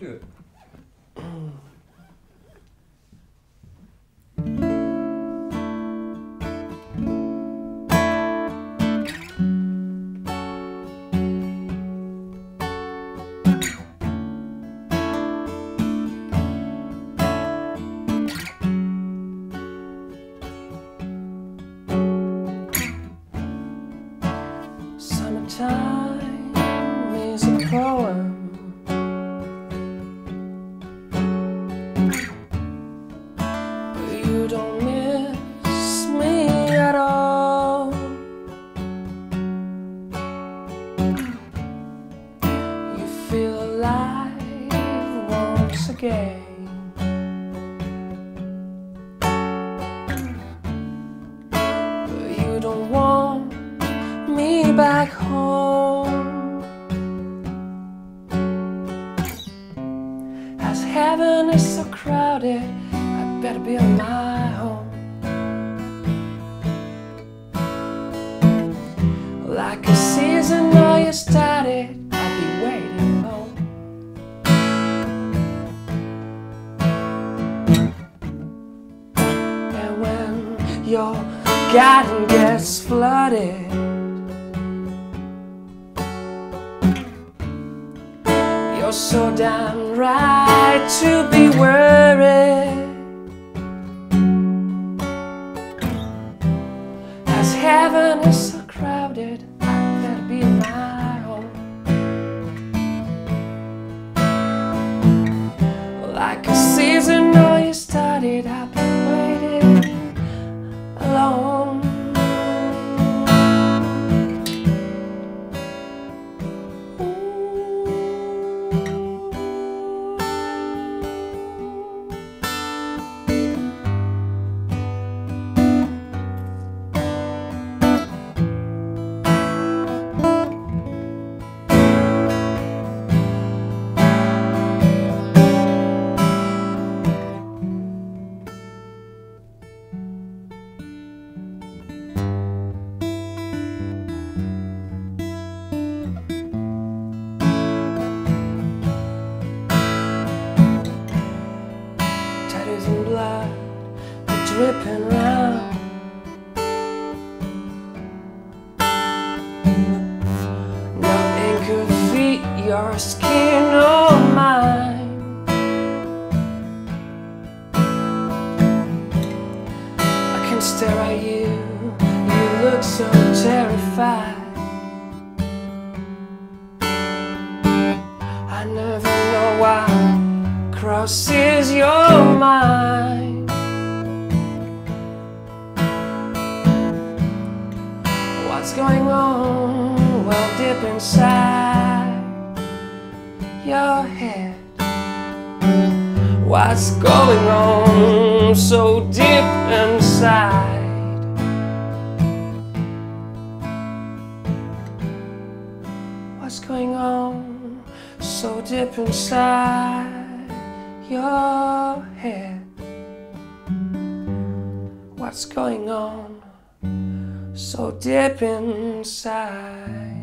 I'll do it. Summertime feel alive once again. But you don't want me back home. As heaven is so crowded, I better be on my own. Like a season now you started, I'll be waiting your garden gets flooded. You're so damn right to be worried. As heaven is are dripping round. No ink could feed your skin or mine. I can stare at you, you look so terrified. I never know why crosses your mind. Going on? Well, deep inside your head. What's going on so deep inside? What's going on so deep inside your head? What's going on so deep inside?